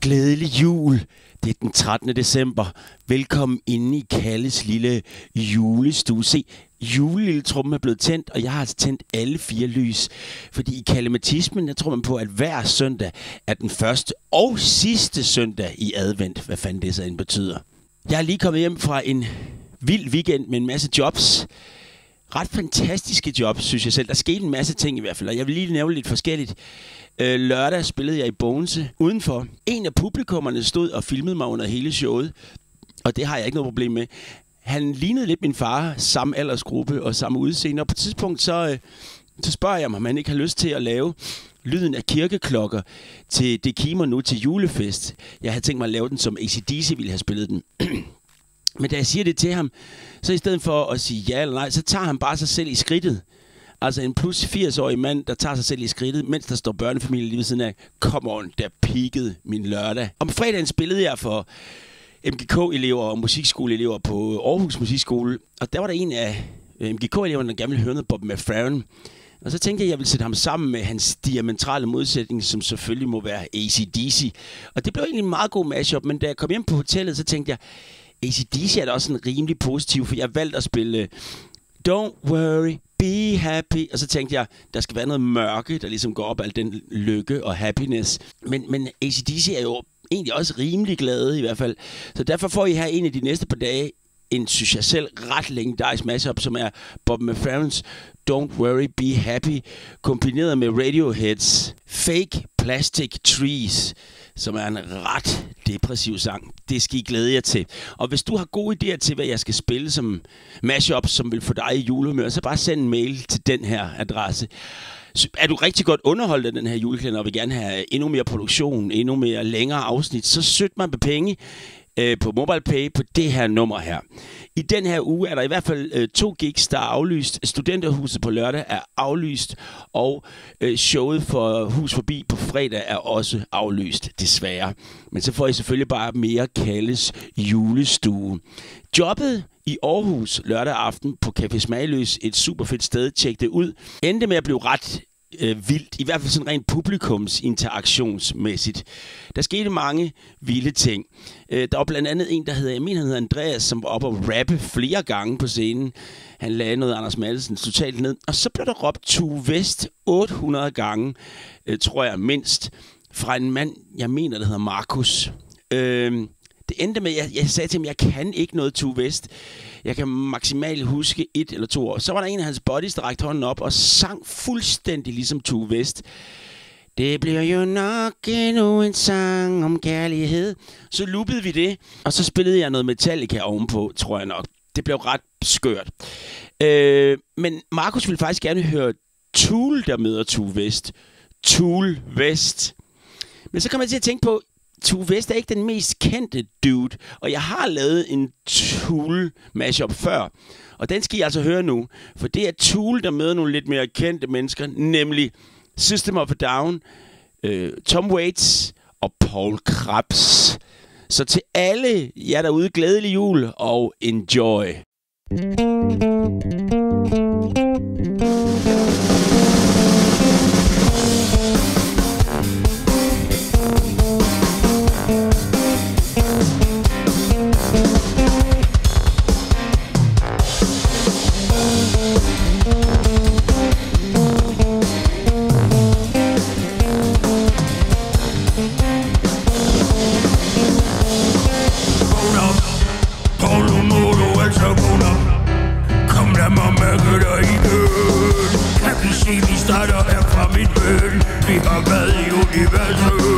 Glædelig jul. Det er den 13. december. Velkommen inde i Kalles lille julestue. Se, julelilletrummen er blevet tændt, og jeg har altså tændt alle fire lys. Fordi i kalematismen, der tror man på, at hver søndag er den første og sidste søndag i advent. Hvad fanden det så end betyder. Jeg er lige kommet hjem fra en vild weekend med en masse jobs ret fantastiske jobs, synes jeg selv. Der skete en masse ting i hvert fald, og jeg vil lige nævne lidt forskelligt. Øh, lørdag spillede jeg i Bogense udenfor. En af publikummerne stod og filmede mig under hele showet, og det har jeg ikke noget problem med. Han lignede lidt min far, samme aldersgruppe og samme udseende, og på et tidspunkt så, øh, så spørger jeg mig, om han ikke har lyst til at lave lyden af kirkeklokker til Det Kimer nu til julefest. Jeg havde tænkt mig at lave den, som ACDC ville have spillet den. Men da jeg siger det til ham, så i stedet for at sige ja eller nej, så tager han bare sig selv i skridtet. Altså en plus 80-årig mand, der tager sig selv i skridtet, mens der står børnefamilie lige ved siden af. Come on, der peakede min lørdag. Om fredagen spillede jeg for MGK-elever og musikskoleelever på Aarhus Musikskole. Og der var der en af øh, MGK-eleverne, der gerne ville høre noget Bob McFerrin. Og så tænkte jeg, at jeg ville sætte ham sammen med hans diametrale modsætning, som selvfølgelig må være ACDC. Og det blev egentlig en meget god mashup, men da jeg kom hjem på hotellet, så tænkte jeg, ACDC er da også en rimelig positiv, for jeg valgte at spille øh, Don't Worry, Be Happy. Og så tænkte jeg, der skal være noget mørke, der ligesom går op al den lykke og happiness. Men, men ACDC er jo egentlig også rimelig glade i hvert fald. Så derfor får I her en af de næste par dage en, synes jeg selv, ret legendarisk mashup, som er Bob McFerrins Don't Worry, Be Happy, kombineret med Radioheads Fake Plastic Trees som er en ret depressiv sang. Det skal I glæde jer til. Og hvis du har gode idéer til, hvad jeg skal spille som mashup, som vil få dig i julemør, så bare send en mail til den her adresse. Er du rigtig godt underholdt af den her julekalender, og vil gerne have endnu mere produktion, endnu mere længere afsnit, så søg mig med penge øh, på MobilePay på det her nummer her. I den her uge er der i hvert fald øh, to gigs, der er aflyst. Studenterhuset på lørdag er aflyst, og øh, showet for Hus Forbi på fredag er også aflyst, desværre. Men så får I selvfølgelig bare mere kaldes julestue. Jobbet i Aarhus lørdag aften på Café Smagløs, et super fedt sted, tjek det ud, endte med at blive ret øh, vildt, i hvert fald sådan rent publikumsinteraktionsmæssigt. Der skete mange vilde ting. Øh, der var blandt andet en, der hedder, jeg mener, han hedder Andreas, som var oppe og rappe flere gange på scenen. Han lagde noget Anders Madsen totalt ned. Og så blev der råbt to Vest 800 gange, øh, tror jeg mindst, fra en mand, jeg mener, der hedder Markus. Øh, det endte med, at jeg, jeg sagde til ham, jeg kan ikke noget to Vest. Jeg kan maksimalt huske et eller to år. Så var der en af hans buddies, der rakte hånden op og sang fuldstændig ligesom to Vest. Det bliver jo nok endnu en sang om kærlighed. Så loopede vi det, og så spillede jeg noget Metallica ovenpå, tror jeg nok. Det blev ret skørt. Øh, men Markus ville faktisk gerne høre Tool, der møder Tool Vest. Tool Vest. Men så kom jeg til at tænke på, Tue Vest er ikke den mest kendte dude, og jeg har lavet en Tool mashup før. Og den skal I altså høre nu, for det er Tool, der møder nogle lidt mere kendte mennesker, nemlig System of a Down, øh, Tom Waits og Paul Krabs. Så til alle jer derude, glædelig jul og enjoy. se, bøl Vi har været